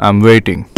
I'm waiting.